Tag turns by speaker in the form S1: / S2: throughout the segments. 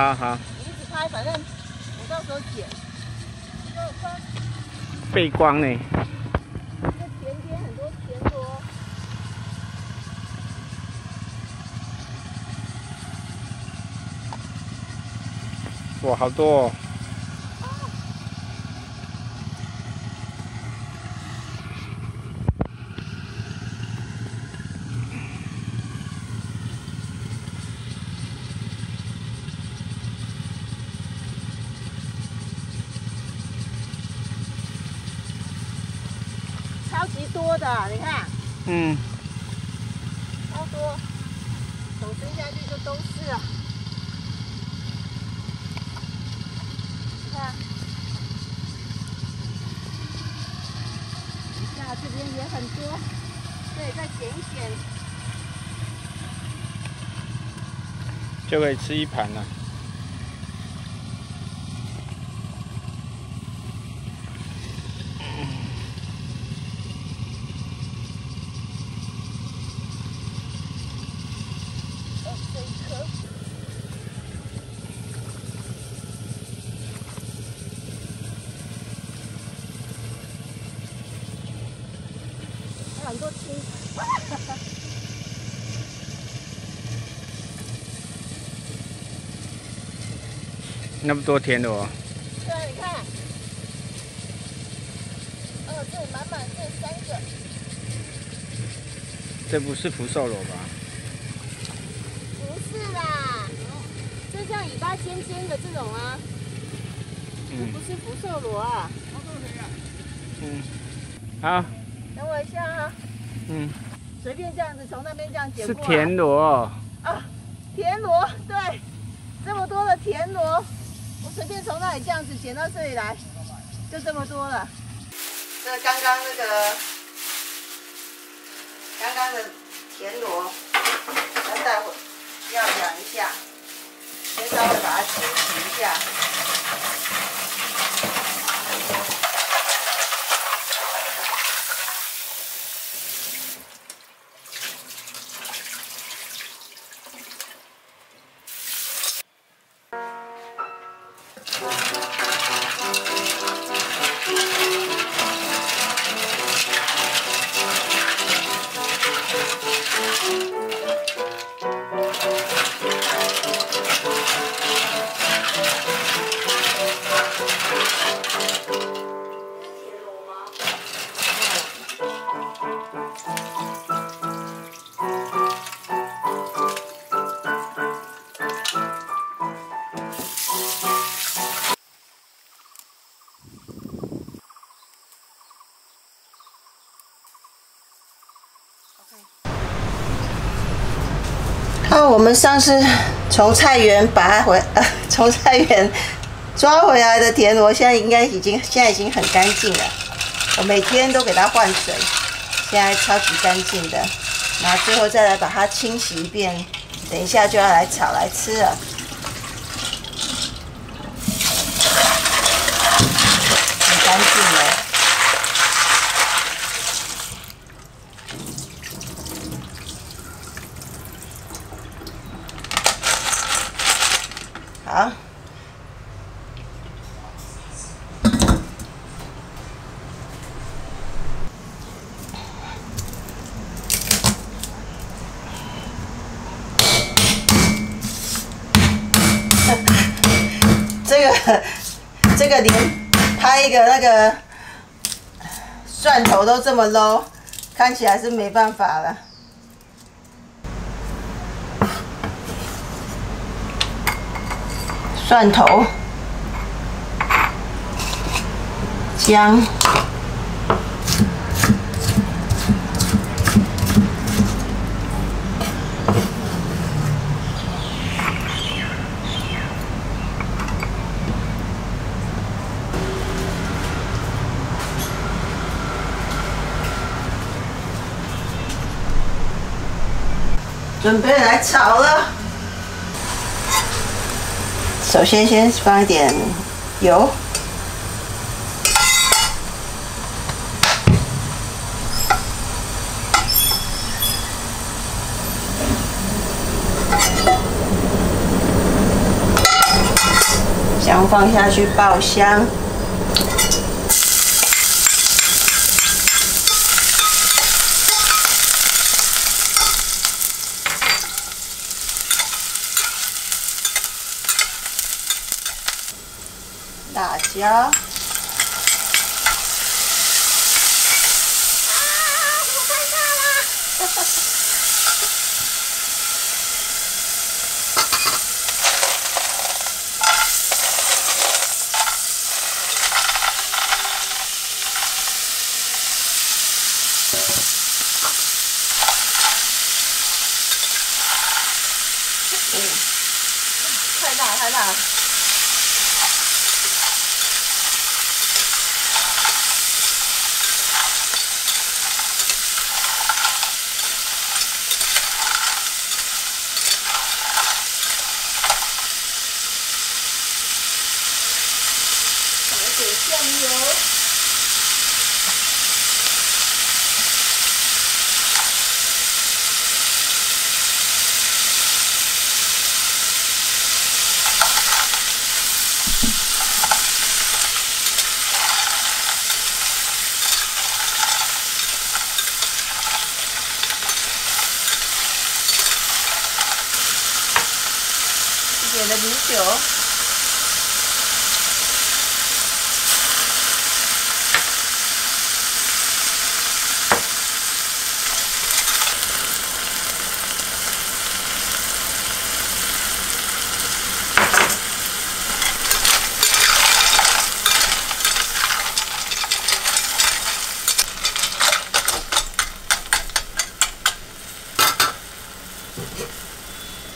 S1: 螺。
S2: 好好。
S1: 你一直拍，反正我到时候剪。
S2: 背光呢？
S1: 这田边很多田螺。
S2: 哇，好多哦！
S1: 超级多的，你看。
S2: 嗯。
S1: 超多，手伸下去就都是了。你看，等一下这边也很多，对，再捡一捡。
S2: 就可以吃一盘了。
S1: 哦，这一颗。还有很多青。
S2: 那么多田螺，
S1: 对啊，你看，哦，这里满满这三个，
S2: 这不是福寿螺吧？
S1: 不是啦，这像尾巴尖尖的这种啊，这
S2: 嗯
S1: 不是福寿螺啊。
S2: 嗯。好，
S1: 等我一下啊，
S2: 嗯，
S1: 随便这样子从那边这样剪
S2: 是。田螺。
S1: 啊，田螺，对，这么多的田螺，我随便从那里这样子捡到这里来，就这么多了。这刚刚那个，刚刚的田螺，要待会要养一下，先稍微把它清洗一下。啊，我们上次从菜园把它回，呃，从菜园抓回来的田螺，现在应该已经，现在已经很干净了。我每天都给它换水，现在超级干净的。然后最后再来把它清洗一遍，等一下就要来炒来吃了。很干净了。好。这个这个连那个那个蒜头都这么 low，看起来是没办法了。蒜头、姜、准备来炒了。首先先放一点油。姜放下去爆香。辣椒。太大太大了。酱油。一点的米酒。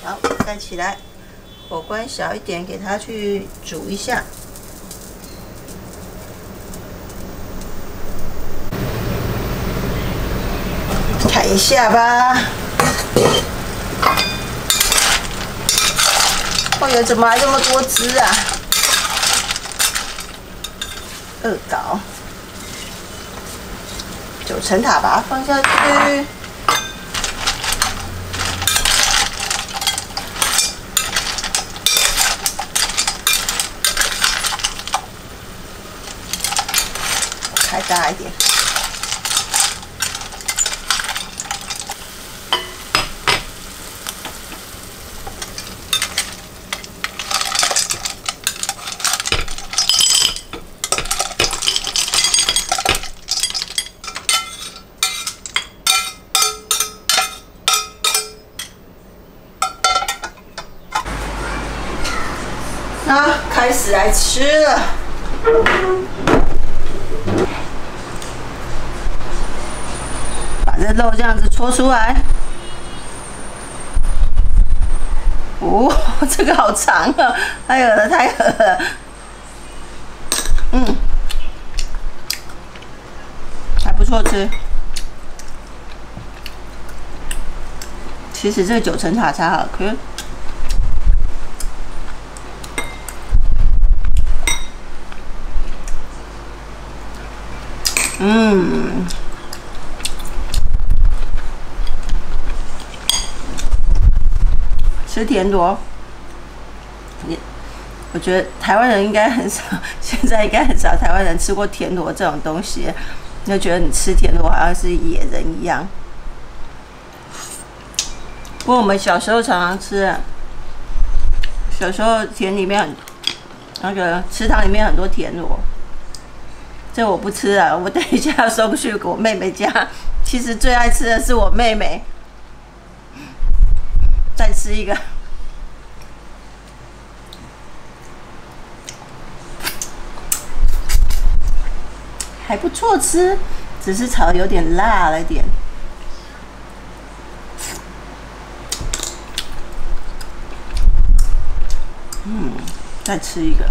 S1: 好，盖起来，火关小一点，给它去煮一下。看一下吧。哎呀，怎么还这么多汁啊？恶搞。九层塔把它放下去。开大一点。那开始来吃了。这肉这样子搓出来。哦，这个好长啊！太恶了，太恶了。嗯，还不错吃。其实这个九层塔才好吃。嗯。吃田螺，你我觉得台湾人应该很少，现在应该很少台湾人吃过田螺这种东西，就觉得你吃田螺好像是野人一样。不过我们小时候常常吃，小时候田里面很那个池塘里面很多田螺，这我不吃啊，我等一下要送去我妹妹家。其实最爱吃的是我妹妹。再吃一个，还不错吃，只是炒的有点辣了点。嗯，再吃一个。